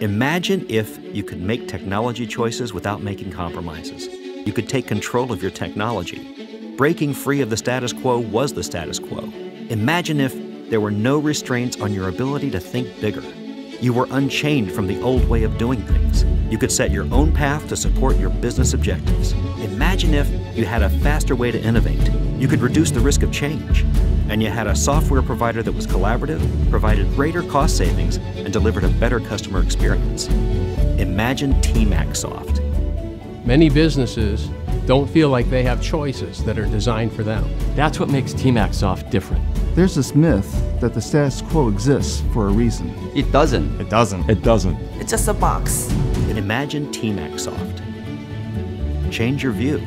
Imagine if you could make technology choices without making compromises. You could take control of your technology. Breaking free of the status quo was the status quo. Imagine if there were no restraints on your ability to think bigger. You were unchained from the old way of doing things. You could set your own path to support your business objectives. Imagine if you had a faster way to innovate. You could reduce the risk of change. And you had a software provider that was collaborative, provided greater cost savings, and delivered a better customer experience. Imagine TmaxSoft. Many businesses don't feel like they have choices that are designed for them. That's what makes TmaxSoft different. There's this myth that the status quo exists for a reason. It doesn't. It doesn't. It doesn't. It's just a box. And Imagine TmaxSoft. Change your view.